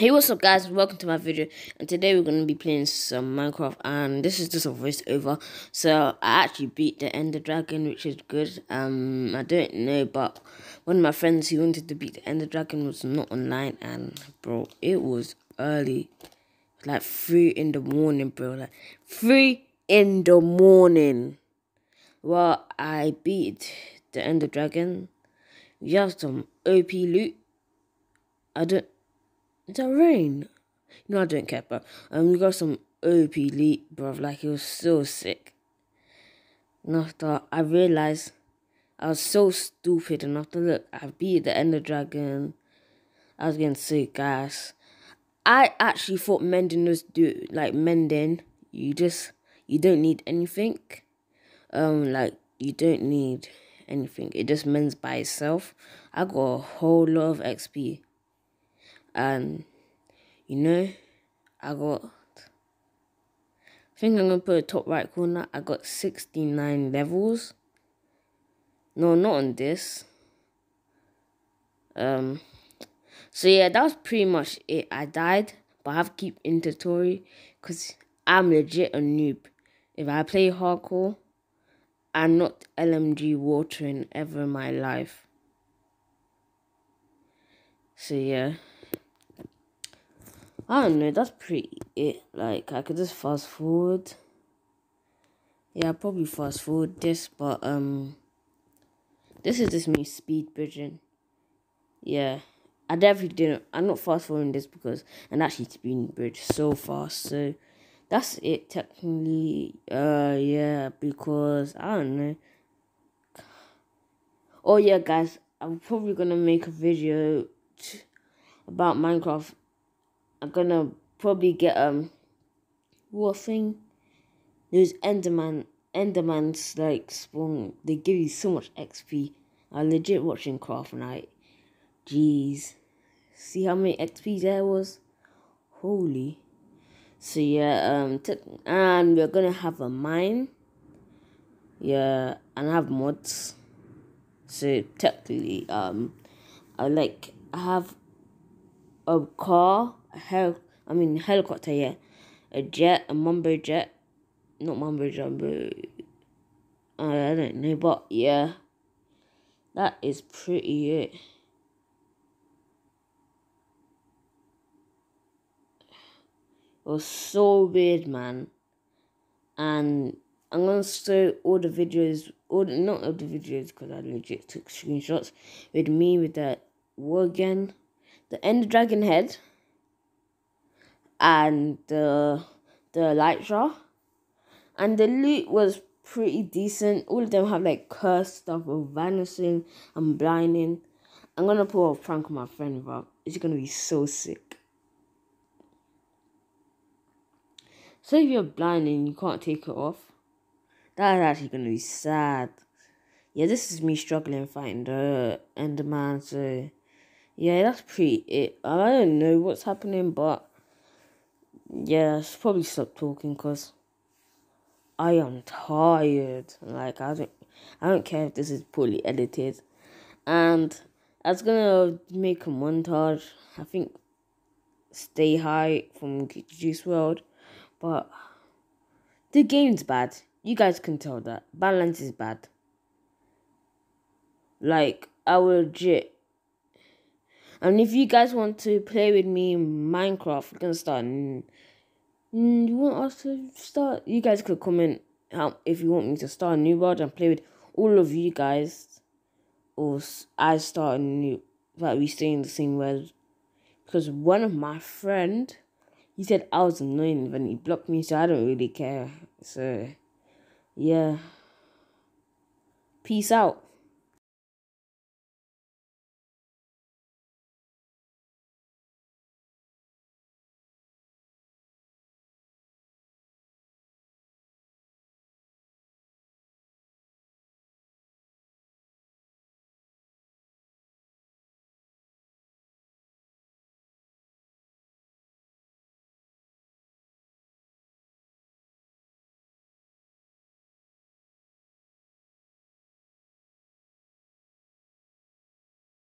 Hey what's up guys? Welcome to my video. And today we're going to be playing some Minecraft and this is just a voiceover. So I actually beat the Ender Dragon which is good. Um I don't know but one of my friends who wanted to beat the Ender Dragon was not online and bro it was early. Like 3 in the morning bro like 3 in the morning. Well I beat the Ender Dragon. We have some OP loot. I don't it's a rain. No, I don't care, but um, we got some OP leap, bro. Like, it was so sick. And after I realized I was so stupid, and after look, I beat the Ender Dragon. I was getting sick, guys. I actually thought mending was do like mending. You just you don't need anything. Um, like you don't need anything. It just mends by itself. I got a whole lot of XP and you know I got I think I'm gonna put a top right corner. I got 69 levels. No not on this. Um so yeah that was pretty much it. I died but I have to keep inventory because I'm legit a noob. If I play hardcore I'm not LMG watering ever in my life. So yeah I don't know, that's pretty it. Like, I could just fast forward. Yeah, I'll probably fast forward this, but, um, this is just me speed bridging. Yeah, I definitely didn't, I'm not fast forwarding this because I'm actually speed bridge so fast, so that's it technically, uh, yeah, because, I don't know. Oh yeah, guys, I'm probably gonna make a video about Minecraft I'm gonna probably get um thing? Those Enderman Endermans like spawn they give you so much XP. I legit watching Craft Night. Jeez. See how many XP there was? Holy. So yeah, um and we're gonna have a mine. Yeah, and I have mods. So technically, um I like I have a car hel I mean helicopter, yeah. A jet, a mumbo jet. Not mumbo jumbo. I don't know, but yeah. That is pretty it. It was so weird, man. And I'm gonna show all the videos, all the, not all the videos because I legit took screenshots with me with that again, the Ender Dragon head and the the Elytra. And the loot was pretty decent. All of them have like cursed stuff of vanishing and blinding. I'm gonna pull a prank on my friend, bro. It's gonna be so sick. So if you're blind and you can't take it off, that's actually gonna be sad. Yeah, this is me struggling fighting the Enderman, so yeah, that's pretty it. I don't know what's happening, but yeah, I should probably stop talking because I am tired. Like I don't, I don't care if this is poorly edited, and I was gonna make a montage. I think Stay High from Juice WRLD, but the game's bad. You guys can tell that balance is bad. Like I will legit and if you guys want to play with me in Minecraft, we're gonna start. You want us to start? You guys could comment how if you want me to start a new world and play with all of you guys, or I start a new that we stay in the same world. Because one of my friend, he said I was annoying when he blocked me, so I don't really care. So, yeah. Peace out.